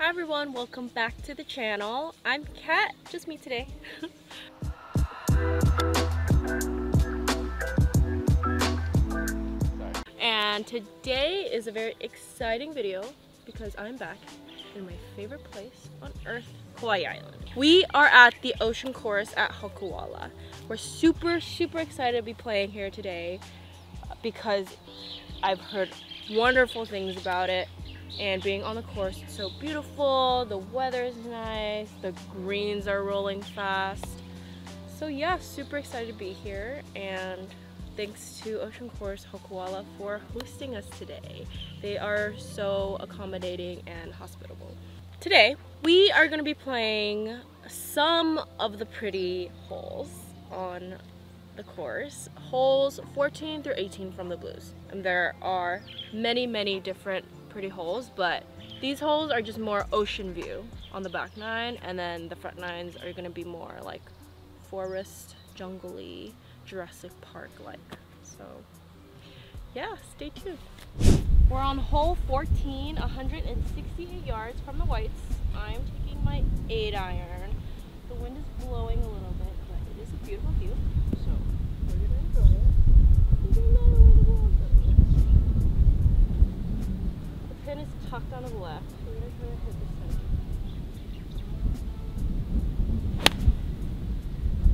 Hi everyone, welcome back to the channel. I'm Kat, just me today. and today is a very exciting video because I'm back in my favorite place on earth, Hawaii Island. We are at the ocean course at Hokuala. We're super, super excited to be playing here today because I've heard wonderful things about it and being on the course it's so beautiful. The weather is nice. The greens are rolling fast. So yeah super excited to be here and thanks to Ocean Course Hokuala for hosting us today. They are so accommodating and hospitable. Today we are going to be playing some of the pretty holes on the course. Holes 14 through 18 from the blues. And there are many many different pretty holes, but these holes are just more ocean view on the back nine, and then the front nines are gonna be more like forest, jungly, Jurassic Park-like. So yeah, stay tuned. We're on hole 14, 168 yards from the whites. I'm taking my 8 iron. The wind is blowing a little bit, but it is a beautiful view. So we're gonna enjoy it. pin is tucked on the left. We're going to try to hit the center.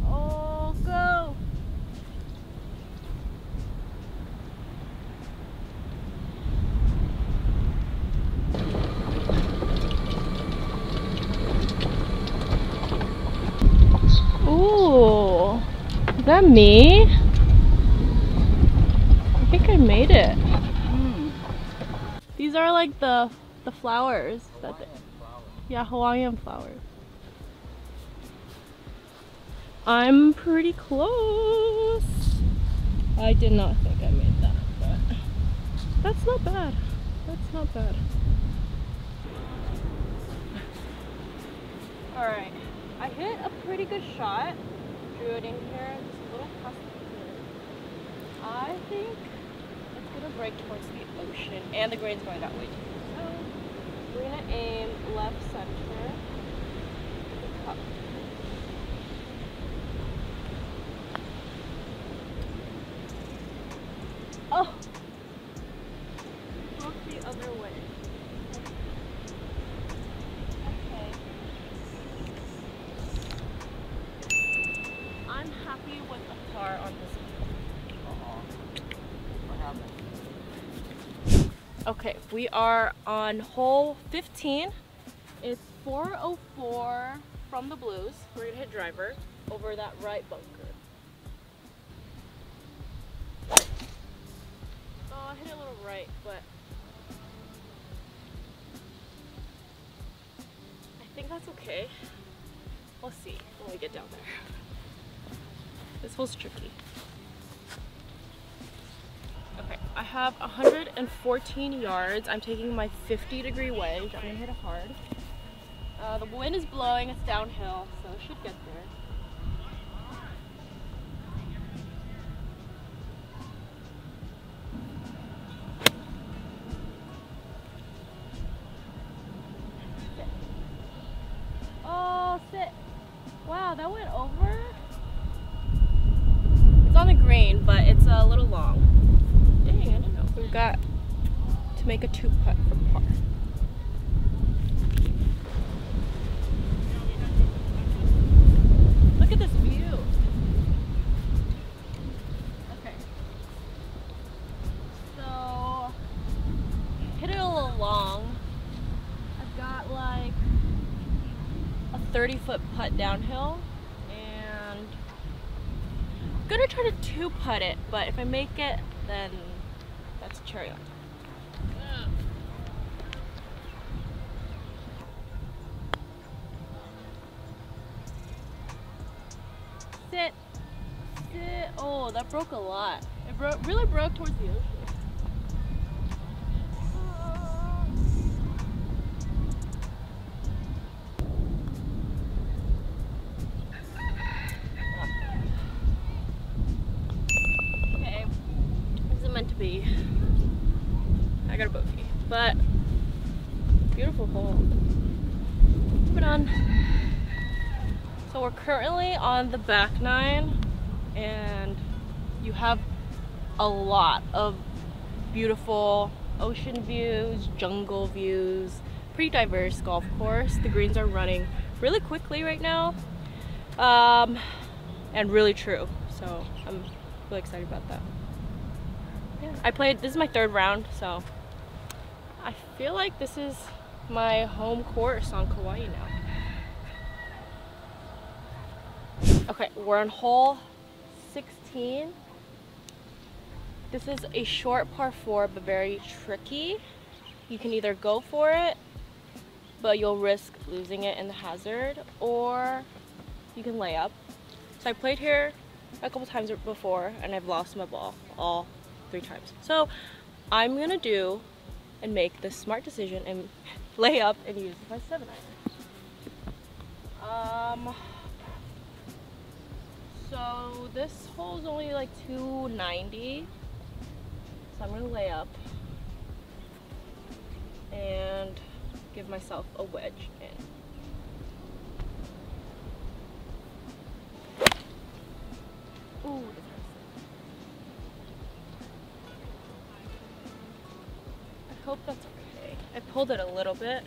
Oh, go! Ooh, is that me? I think I made it. These are like the the flowers that they, yeah Hawaiian flowers. I'm pretty close. I did not think I made that, but that's not bad. That's not bad. Alright, I hit a pretty good shot. Drew it in here, just a little past the I think gonna break towards the ocean, and the grain's going that way too. So we're gonna aim left center. Oh, look the other way. Okay. I'm happy with the par on this Okay, we are on hole 15. It's 404 from the blues. We're gonna hit driver over that right bunker. Uh, oh, I hit a little right, but I think that's okay. We'll see when we get down there. This hole's tricky. I have 114 yards. I'm taking my 50 degree wedge. I'm gonna hit it hard. Uh, the wind is blowing, it's downhill, so it should get there. Oh, sit. Wow, that went over. It's on the green, but it's a little long we've got to make a two putt from par. Look at this view. Okay. So, hit it a little long. I've got like a 30 foot putt downhill and I'm gonna try to two putt it, but if I make it, then that's a cherry on Sit. Sit. Oh, that broke a lot. It bro really broke towards the ocean. On the back nine and you have a lot of beautiful ocean views, jungle views, pretty diverse golf course. The greens are running really quickly right now um, and really true. So I'm really excited about that. Yeah, I played, this is my third round, so I feel like this is my home course on Kauai now. Okay, we're on hole 16. This is a short par 4 but very tricky. You can either go for it but you'll risk losing it in the hazard or you can lay up. So I played here a couple times before and I've lost my ball all three times. So I'm gonna do and make the smart decision and lay up and use my seven iron. Um, so this hole is only like 290. So I'm gonna lay up and give myself a wedge in. Ooh, I hope that's okay. I pulled it a little bit,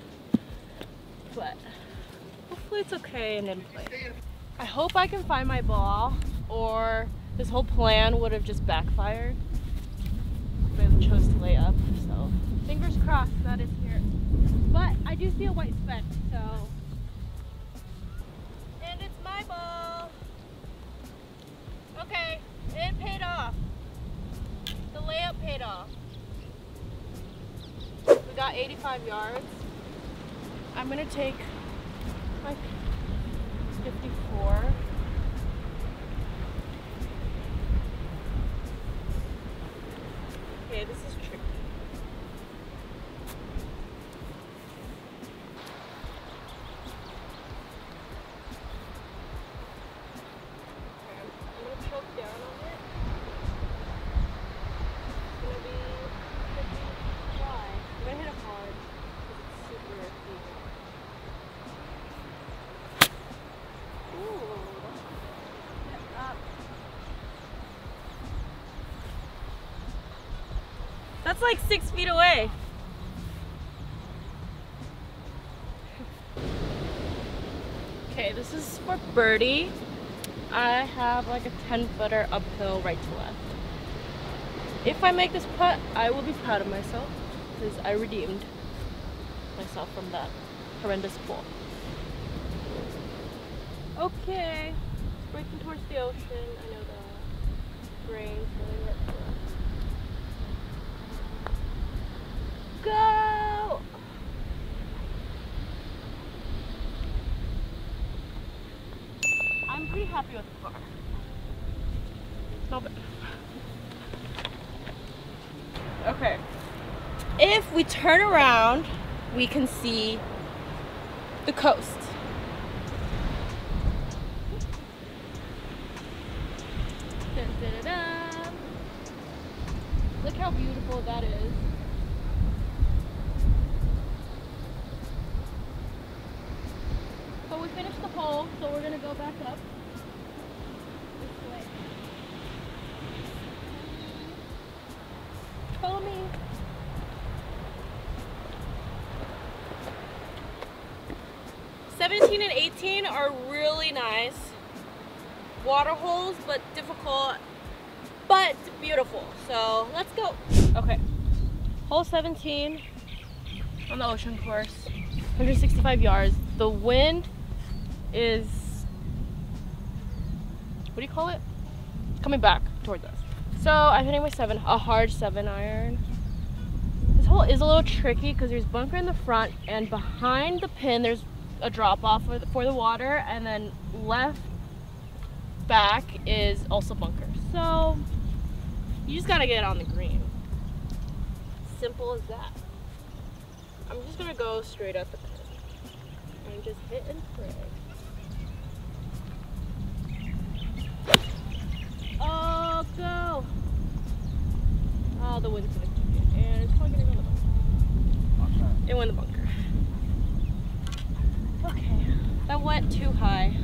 but hopefully it's okay and in place. I hope I can find my ball or this whole plan would have just backfired. I chose to lay up, so fingers crossed that is here. But I do see a white speck, so. And it's my ball. Okay, it paid off. The layup paid off. We got 85 yards. I'm gonna take like 54. Okay, this is tricky. Okay, I'm gonna choke down on it. It's gonna be tricky try. I'm gonna hit it hard because it's super deep. Ooh. Get up. That's like six feet away. Okay, this is for birdie. I have like a 10 footer uphill right to left. If I make this putt, I will be proud of myself because I redeemed myself from that horrendous pool. Okay, breaking towards the ocean. I know the grain's really hurt for us. Go! I'm pretty happy with the car. Not bad. Okay. If we turn around, we can see the coast. Dun, dun, dun, dun. Look how beautiful that is. But we finished the hole, so we're gonna go back up. Follow me. Seventeen and eighteen are really nice. Water holes, but difficult, but beautiful. So let's go. Okay, hole 17 on the ocean course, 165 yards. The wind is, what do you call it? Coming back towards us. So I'm hitting my seven, a hard seven iron. This hole is a little tricky because there's bunker in the front and behind the pin there's a drop off for the, for the water and then left back is also bunker. So you just gotta get on the green. Simple as that. I'm just gonna go straight at the pin and just hit and pray. Oh, go! Oh, the wind's gonna keep it, and it's probably gonna go in the bunker. It went in the bunker. Okay. That went too high.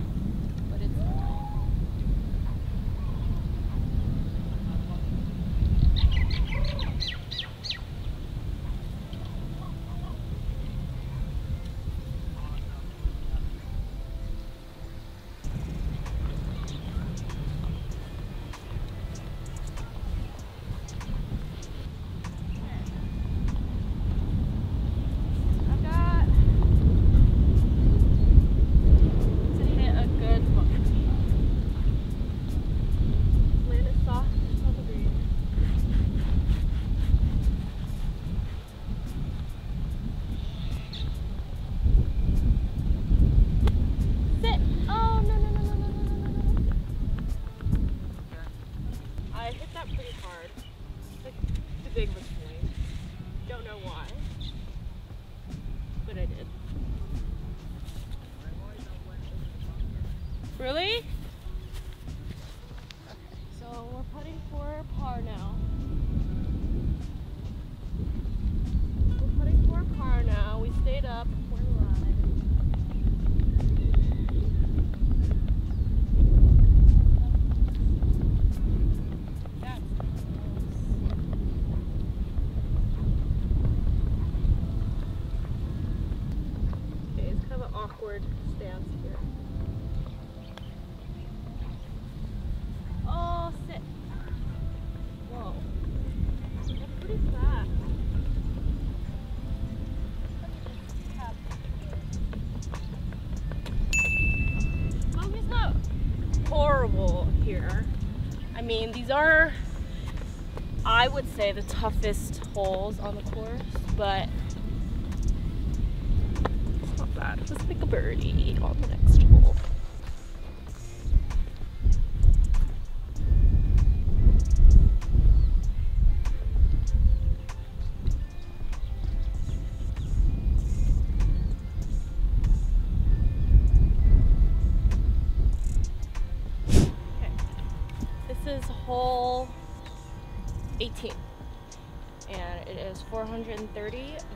These are, I would say, the toughest holes on the course, but it's not bad. Let's make a birdie on the next hole.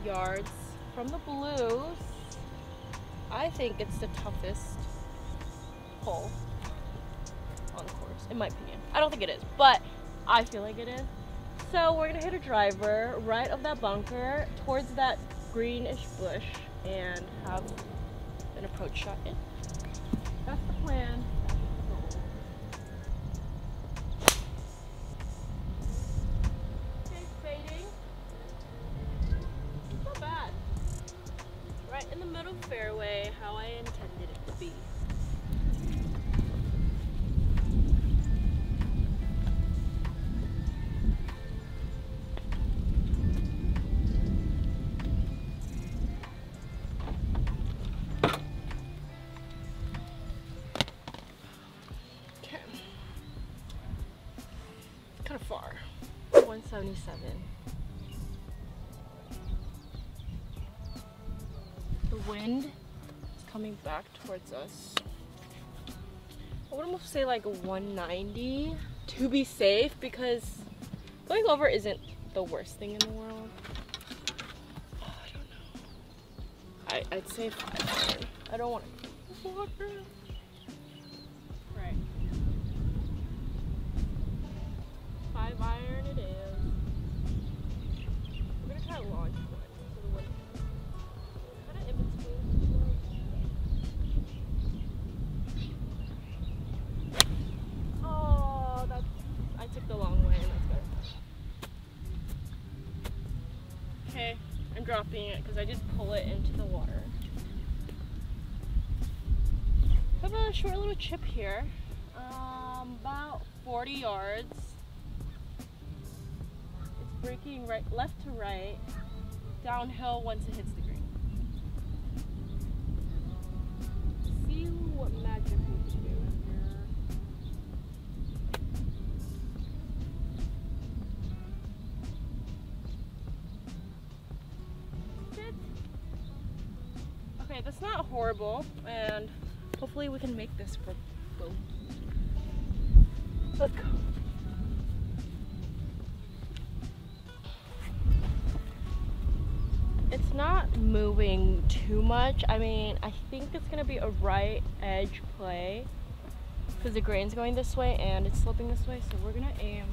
Yards from the blues. I think it's the toughest hole on the course, in my opinion. I don't think it is, but I feel like it is. So we're gonna hit a driver right of that bunker towards that greenish bush and have an approach shot in. That's the plan. Right in the middle fairway, how I intended it to be. Okay. Kind of far. 177. Back towards us. I would almost say like 190 to be safe because going over isn't the worst thing in the world. Oh, I don't know. I, I'd say five. I don't want to water. Dropping it because I just pull it into the water. I have a short little chip here, um, about 40 yards. It's breaking right, left to right, downhill once it hits the green. See what magic we do hopefully we can make this for both. Let's go. It's not moving too much. I mean, I think it's gonna be a right edge play because the grain's going this way and it's sloping this way, so we're gonna aim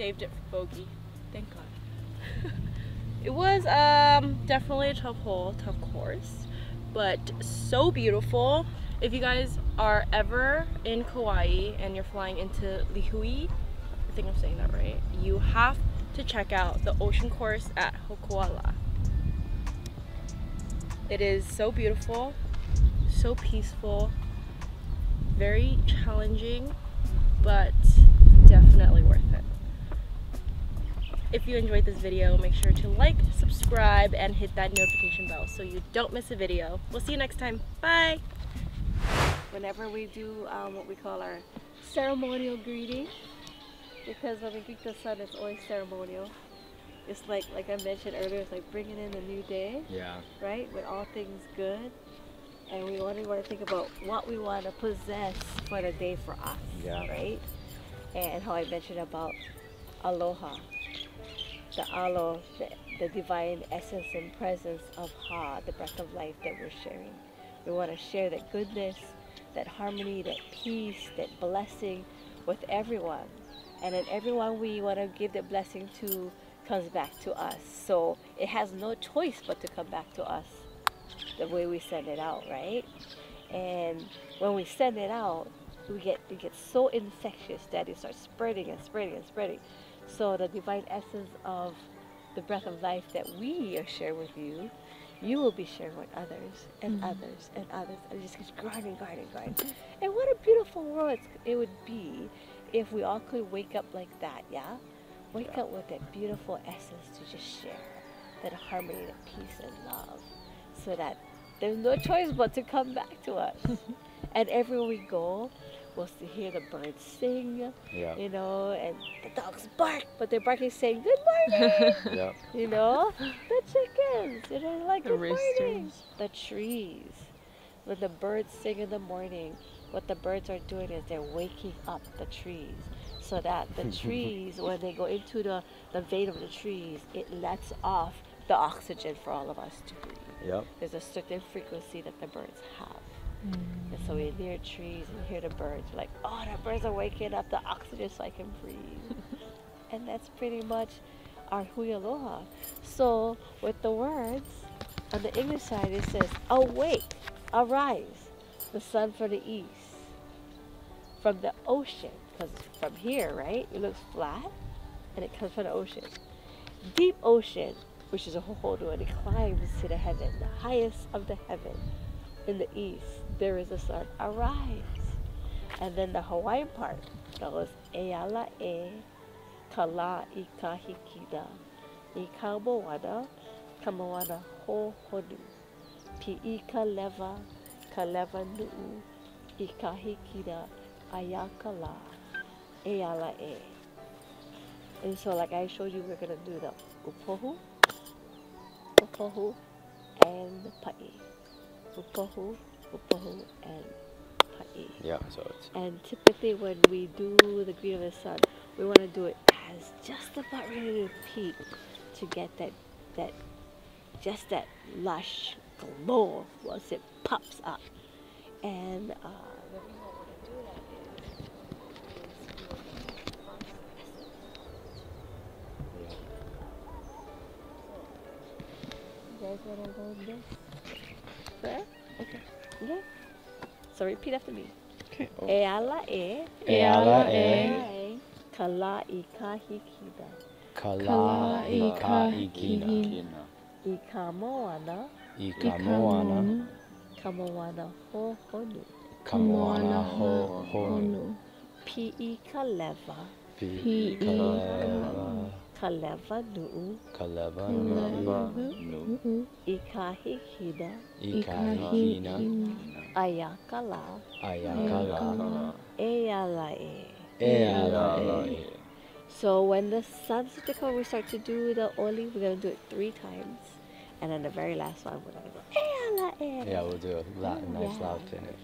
saved it for bogey. Thank God. it was um, definitely a tough hole, tough course, but so beautiful. If you guys are ever in Kauai and you're flying into Lihue, I think I'm saying that right, you have to check out the ocean course at Hokuala. It is so beautiful, so peaceful, very challenging, but definitely worth it. If you enjoyed this video, make sure to like, subscribe, and hit that notification bell so you don't miss a video. We'll see you next time. Bye! Whenever we do um, what we call our ceremonial greeting, because when we greet the sun, it's always ceremonial. It's like, like I mentioned earlier, it's like bringing in a new day, Yeah. right? With all things good. And we only want to think about what we want to possess for the day for us, Yeah. right? And how I mentioned about aloha, the alo, the, the divine essence and presence of ha, the breath of life that we're sharing. We want to share that goodness, that harmony, that peace, that blessing with everyone. And then everyone we want to give the blessing to comes back to us. So it has no choice but to come back to us the way we send it out, right? And when we send it out, we get it gets so infectious that it starts spreading and spreading and spreading. So the divine essence of the breath of life that we are sharing with you, you will be sharing with others and mm-hmm. others and others, and it just keeps grinding, grinding, grinding. And what a beautiful world it would be if we all could wake up like that, yeah? Wake Yeah. up with that beautiful essence to just share that harmony, that peace and love, so that there's no choice but to come back to us. and everywhere we go, we'll see, hear the birds sing, Yeah. you know, and the dogs bark, but they're barking saying good morning, Yeah. you know, the chickens, you know, like The good morning. The trees, when the birds sing in the morning, what the birds are doing is they're waking up the trees. So that the trees, when they go into the, the vein of the trees, it lets off the oxygen for all of us to breathe Yep. there's a certain frequency that the birds have. Mm. And so we near trees and hear the birds, we're like, oh, the birds are waking up the oxygen so I can breathe. and that's pretty much our hui aloha. So with the words, on the English side it says, awake, arise, the sun from the east, from the ocean, because from here, right, it looks flat, and it comes from the ocean. Deep ocean, which is a hohonu, and it climbs to the heaven, the highest of the heaven. In the east, there is a sun. Arise. And then the Hawaiian part that was Eala e kala i kahikida i kamoana kamoana ho honu pi i ka leva ka leva nuu i kahikida ayakala Eala e. And so like I showed you, we're gonna do the upohu, upohu, and pa'i. Upohu, upohu, and pa'i. Yeah. So it's And typically when we do the green of the sun, we want to do it as just about ready to peak to get that that just that lush glow once it pops up. And uh, the reason why we're gonna do that is, is we will get the first essence. You guys wanna go this? There? Okay. Yeah. So repeat after me. Okay. Eala e. Eala e. Ai, Kala i kahikida. kala i ka Kala-i-ka-ikina. ikina. I ka moana. I ka moana. Ka moana ho honu. Ka moana ho honu. Pi i ka leva. Pi Pi i leva. Ka leva nuu. Ka leva Leva nu. I ka hikida. I ka hikina. Aya la. La. Eala e. E ala e. So when the sun starts we start to do the oli. We're gonna do it three times, and then the very last one we're gonna go eala Yeah, we'll do a loud, nice loud finish.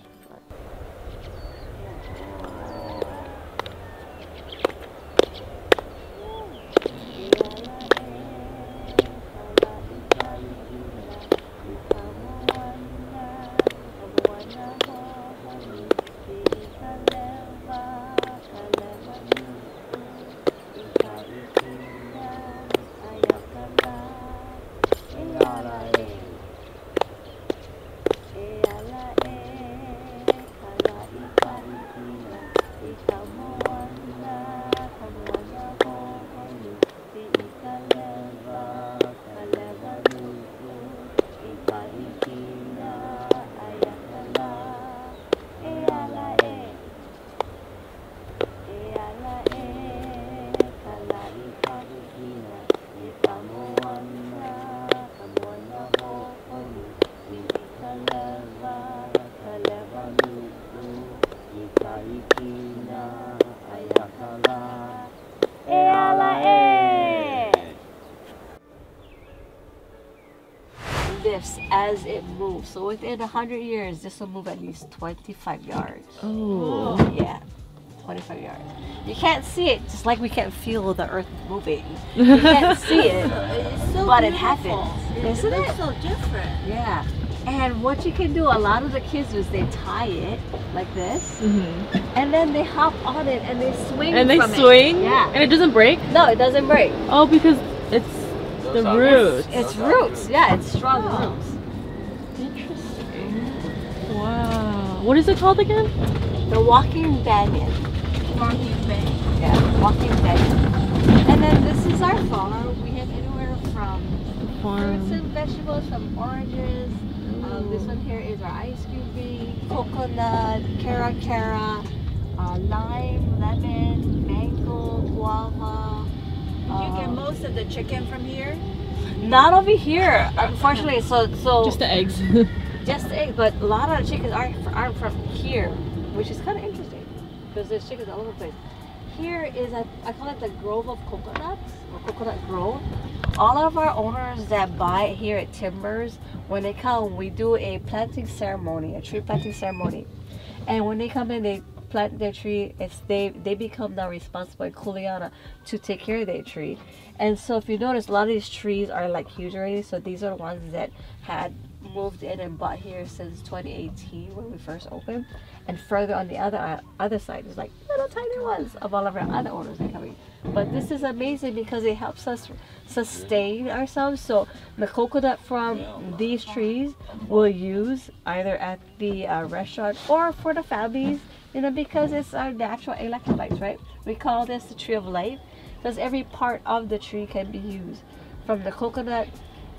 As it moves. So within 100 years, this will move at least 25 yards. Oh. Yeah, 25 yards. You can't see it, just like we can't feel the earth moving. You can't see it, It's so but it happens. It Isn't looks it? so different. Yeah. And what you can do, a lot of the kids do is they tie it like this, Mhm. and then they hop on it and they swing. And they from it. swing? Yeah. And it doesn't break? No, it doesn't break. Oh, because it's the roots. It's roots. Yeah, it's strong roots. Interesting. Wow. What is it called again? The walking banyan. Walking Bay. Yeah, walking banyan. And then this is our farm. We have anywhere from fruits and vegetables, from oranges. Um, this one here is our ice cream bean, coconut, cara cara, uh, lime, lemon, mango, guava. You get um, most of the chicken from here. Not over here, unfortunately. So so Just the eggs. just eggs, but a lot of the chickens aren't fr- aren't from here, which is kind of interesting because there's chickens all over the place. Here is a I call it the grove of coconuts or coconut grove. All of our owners that buy here at Timbers, when they come, we do a planting ceremony, a tree planting ceremony, and when they come in, they plant their tree. It's they they become now responsible Kuleana to take care of their tree. And so if you notice, a lot of these trees are like huge already. So these are the ones that had moved in and bought here since 2018 when we first opened. And further on the other uh, other side is like little tiny ones of all of our other owners that coming. But this is amazing because it helps us sustain ourselves. So the coconut from these trees we'll use either at the uh, restaurant or for the families, you know, because it's our natural electrolytes, right? We call this the tree of life because every part of the tree can be used from the coconut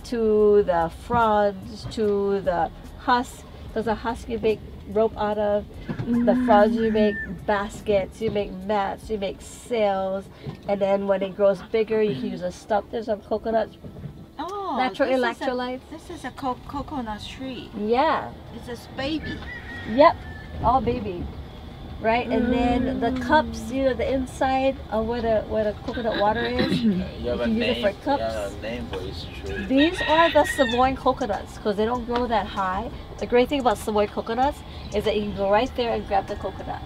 to the fronds to the husk. There's a husk you make rope out of. The fronds you mm. make baskets, you make mats, you make sails, and then when it grows bigger, you can use a stump. There's some coconuts, Oh, natural this electrolytes. Is a, this is a co- coconut tree. Yeah, It's a baby. Yep, all baby, right? And then the cups, you know, the inside of where the where the coconut water is. You have a can use it for cups. name for each tree. These are the Samoan coconuts because they don't grow that high. The great thing about Samoan coconuts is that you can go right there and grab the coconut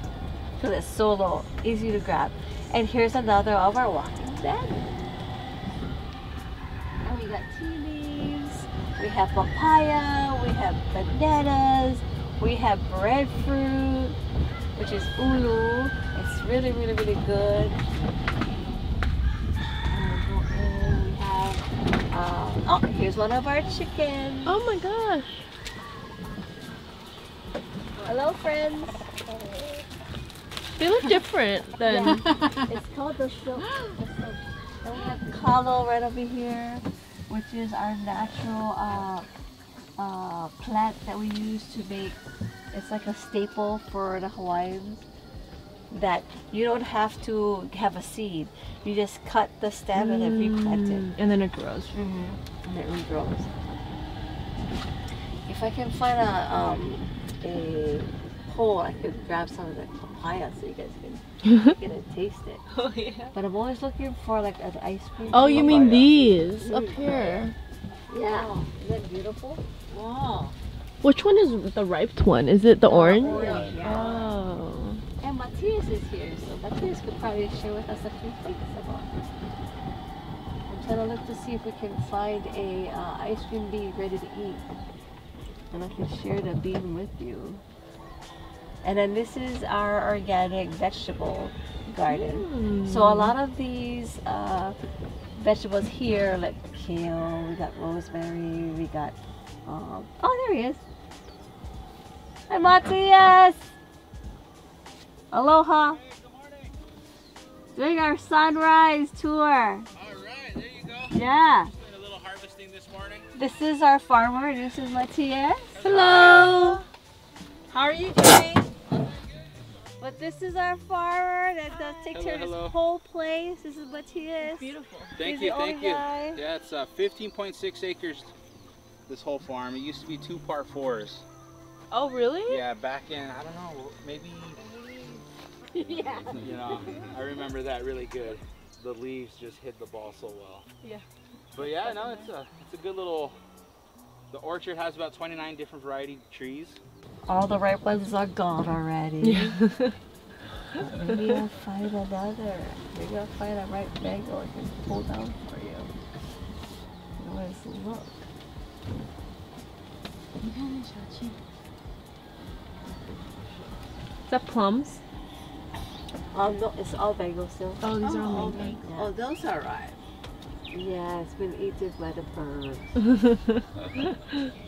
because it's so low, easy to grab. And here's another of our walking bed. And we got tea leaves, we have papaya, we have bananas, we have breadfruit, which is ulu. It's really, really, really good. We go in, we have, um, oh, here's one of our chickens. oh my gosh. Hello, friends. They look different than. It's called the silk. The silk. And we have kalo right over here, which is our natural uh, uh, plant that we use to make. It's like a staple for the Hawaiians. That you don't have to have a seed. You just cut the stem and then replant it. Mm, And then it grows. Mm-hmm. And it regrows. If I can find a um, a pole, I could grab some of the papaya so you guys can get and taste it. Oh yeah. But I'm always looking for like an ice cream. Oh, you mean these up here? Yeah. Isn't that beautiful? Wow. Which one is the ripe one? Is it the orange? orange, yeah. Oh. And Matthias is here, so Matthias could probably share with us a few things about it. I'm trying to look to see if we can find a uh, ice cream bean ready to eat. And I can share the bean with you. And then this is our organic vegetable garden. So a lot of these uh, vegetables here, like kale, we got rosemary, we got, um, oh there he is. Hi Matthias! Aloha! Doing our sunrise tour. All right, there you go. Yeah. Doing a little harvesting this morning. This is our farmer. This is Matthias. Hello. How are you doing? But this is our farmer that does take Hello, care of hello. this whole place. This is Matthias. Beautiful. Thank He's you, thank you. guy. Yeah, it's uh, 15.6 acres. This whole farm. It used to be two part fours. Oh, really? Yeah, back in I don't know, maybe yeah. you know, I remember that really good. The leaves just hit the ball so well. Yeah. But yeah, no, it's a it's a good little. The orchard has about 29 different variety trees. All the ripe ones are gone already. Yeah. Maybe I'll find another. Maybe I'll find a ripe mango I can pull down for you. Let's look. Is that plums? Um, no, it's all mango still. Oh, these are Oh, all okay. mango. Oh, those are ripe. Yeah, it's been eaten by the birds.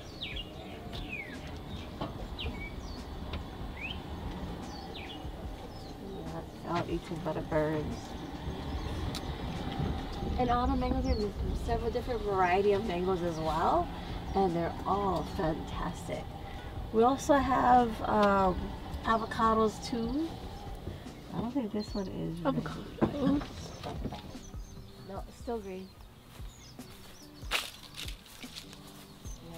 Yeah, it's all eaten by the birds. And all the mangoes are several different variety of mangoes as well, and they're all fantastic. We also have um, avocados too. I don't think this one is. ready. Avocado. No, it's still green. Yeah.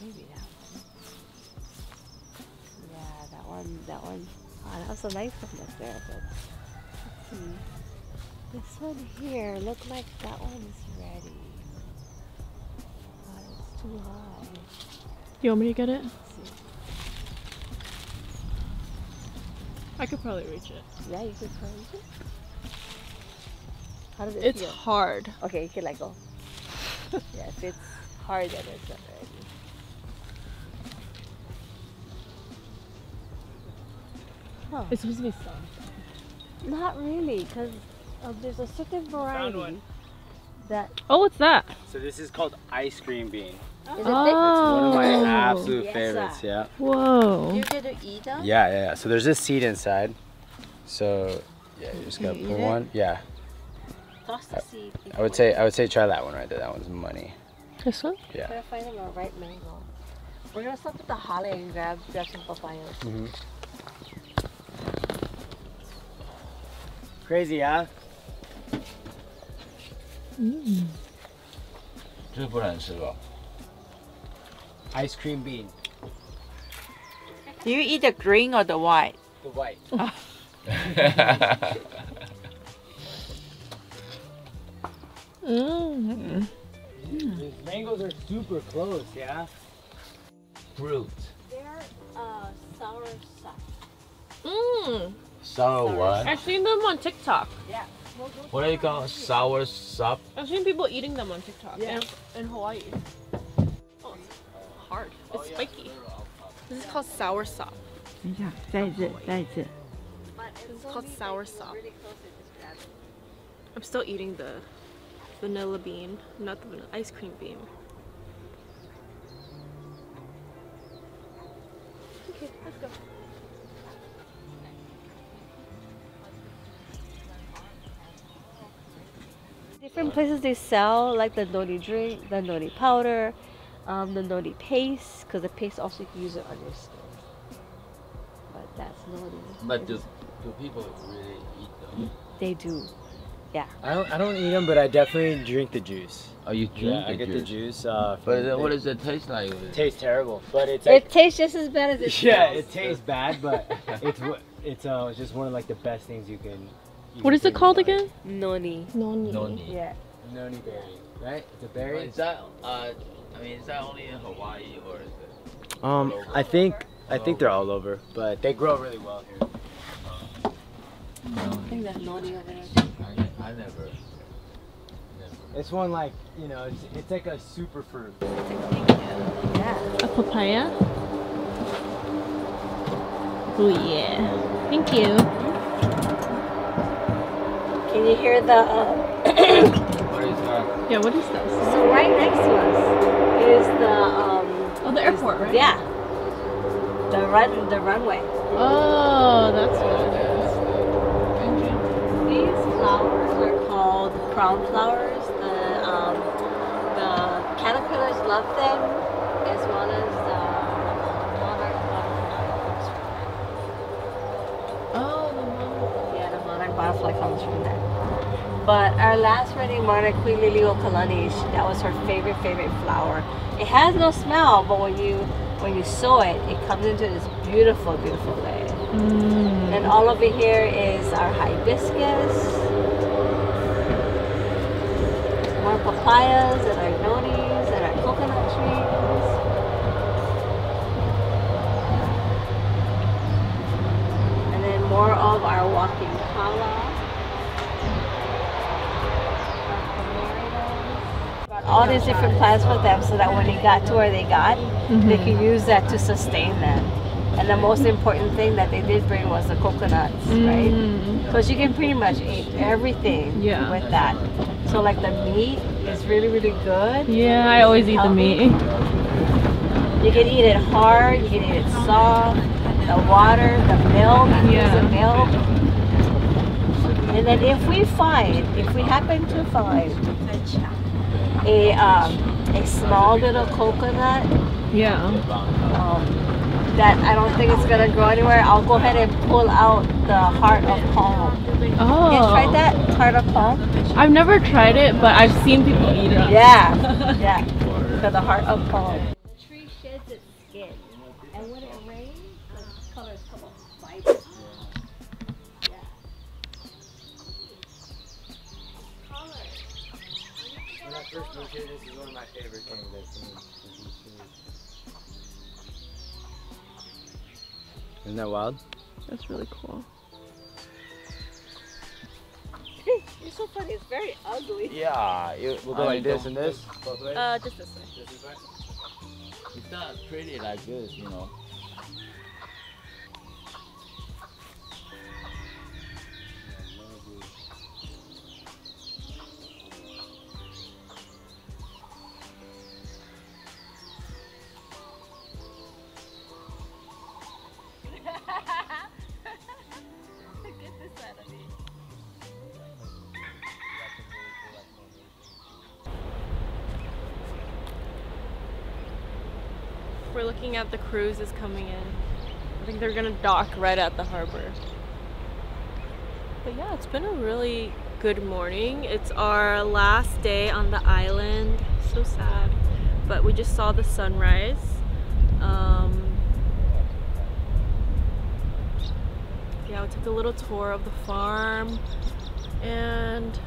Maybe that one. Yeah, that one, that one. Oh, that was a nice one up there, but let's see. This one here, look like that one is ready. But it's too high. You want me to get it? Let's see. I could probably reach it. Yeah, you could try it. How does it It's feel? hard. Okay, you can let go. yeah, if it's hard, then it's not ready. Huh. It's supposed to be soft. Not really, because uh, there's a certain variety one. that Oh, what's that? So this is called ice cream bean. is Oh. it One of my Oh. absolute Yes, favorites. sir. Yeah. Whoa. You get to eat them? Yeah, yeah, yeah. So there's this seed inside. So yeah, you just gotta Can you put eat it? one. Yeah. thick? Toss the seed. I would say I would say try that one right there. That one's money. This one? Yeah. Try to find them a ripe mango. We're gonna stop at the holly and grab grab some papayas. Mm-hmm. Crazy, huh? 这不能吃吧？ Ice cream bean. Do you eat the green or the white? The white. Mm. These mangoes are super close, yeah. Fruit. They're uh, sour sap. Mmm. Sour what? I've seen them on TikTok. What do you call sour sap? I've seen people eating them on TikTok Yeah. in, in Hawaii hard. It's oh, spiky. This is called sour sop. Yeah, that is it. That is it. It's called sour sop. I'm still eating the vanilla bean, not the vanilla, ice cream bean. Okay, let's go. Different places they sell like the noni drink, the noni powder, um, the noni paste, because the paste also you can use it on your skin. But that's noni. But do, do people really eat them? They do. Yeah. I don't I don't eat them, but I definitely drink the juice. Oh, you drink yeah, the I get juice. the juice. Uh, But from- what does it taste like? It tastes terrible, but it's It tastes just as bad as it yeah, smells. it tastes bad, but it's it's uh just one of like the best things you can. You What can is it called life. again? Noni. Noni. Noni. Yeah. Noni berry, right? It's a berry. Is that uh? I mean, is that only in Hawaii or is it? Um, I think I think they're all over, but they grow really well here. I think that's naughty over there. I, I never. It's one, like you know, it's, it's like a super fruit. Yeah. A papaya? Oh yeah. Thank you. Can you hear the? Uh, What is that? Yeah, what is this? so right next to us is the. Um, Oh, the airport, right? yeah. The run, the runway. Oh, that's what it is. These flowers are called crown flowers. The um, the caterpillars love them, as well as the monarch butterfly. Oh, the one. Yeah, the monarch butterfly comes from there. But our last wedding, Marna Queen Liliuokalani, that was her favorite, favorite flower. It has no smell, but when you when you sow it, it comes into this beautiful, beautiful way. Mm. And all over here is our hibiscus, more papayas and our nonis and our coconut trees. And then more of our walking kala. All these different plants for them so that when they got to where they got, they mm-hmm. could use that to sustain them. And the most important thing that they did bring was the coconuts, right? Mm-hmm. Because you can pretty much eat everything Yeah. with that. So like the meat is really, really good. Yeah, I always eat the meat. You can eat it hard, you can eat it soft, the water, the milk, use the milk. And then if we find, if we happen to find a um, a small little coconut Yeah. um, that I don't think it's gonna grow anywhere, I'll go ahead and pull out the heart of palm. Oh. You tried that heart of palm? I've never tried it, but I've seen people eat it. Yeah, yeah. For the heart of palm. Isn't that wild? That's really cool. You're so funny. It's very ugly. Yeah, you, We'll go I like this and this, both ways. Uh, just this way. It's not pretty like this, you know. We're looking at the cruises coming in. I think they're gonna dock right at the harbor. But yeah, it's been a really good morning. It's our last day on the island. So sad. But we just saw the sunrise. Um, yeah, we took a little tour of the farm. And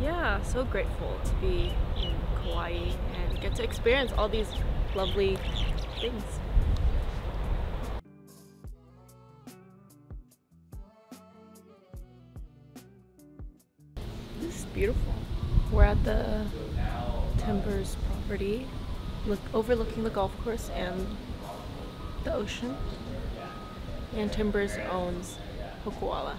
yeah, so grateful to be in Kauai and get to experience all these lovely things. This is beautiful. We're at the Timbers property, look overlooking the golf course and the ocean. And Timbers owns Hokuala.